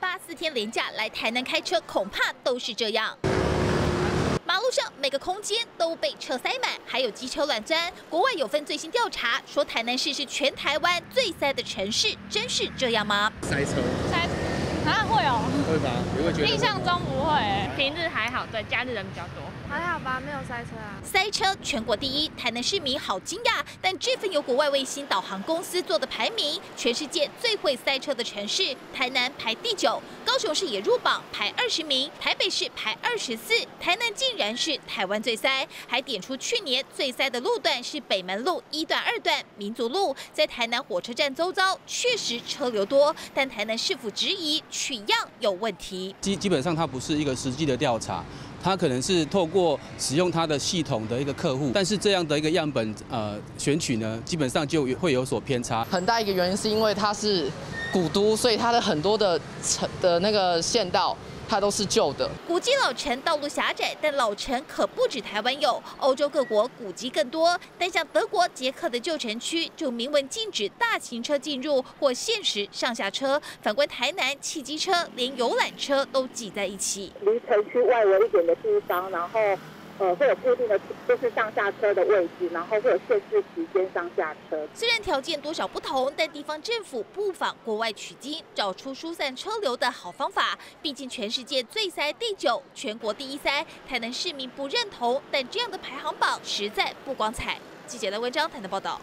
八四天连假来台南开车，恐怕都是这样。马路上每个空间都被车塞满，还有机车乱钻。国外有份最新调查说，台南市是全台湾最塞的城市，真是这样吗？塞车，塞啊会哦，会吗？你会觉得？印象中不会，平日还好，对，假日人比较多。还好吧，没有塞车啊。塞车全国第一，台南市民好惊讶。但这份由国外卫星导航公司做的排名，全世界最会塞车的城市，台南排第九，高雄市也入榜排二十名，台北市排二十四，台南竟然是台湾最塞，还点出去年最塞的路段是北门路一段、二段、民族路，在台南火车站周遭确实车流多，但台南市府质疑取样有问题。基基本上它不是一个实际的调查。它可能是透过使用它的系统的一个客户，但是这样的一个样本呃选取呢，基本上就会有所偏差。很大一个原因是因为它是古都，所以它的很多的城的那个县道。它都是旧的。古迹老城道路狭窄，但老城可不止台湾有，欧洲各国古迹更多。但像德国、捷克的旧城区就明文禁止大型车进入或限时上下车。反观台南，汽机车连游览车都挤在一起。离城区外围一点的地方，然后。呃，会有固定的，就是上下车的位置，然后会有限制时间上下车。虽然条件多少不同，但地方政府不妨国外取经，找出疏散车流的好方法。毕竟全世界最塞第九，全国第一塞，台南市民不认同，但这样的排行榜实在不光彩。记者的文章，台南报道。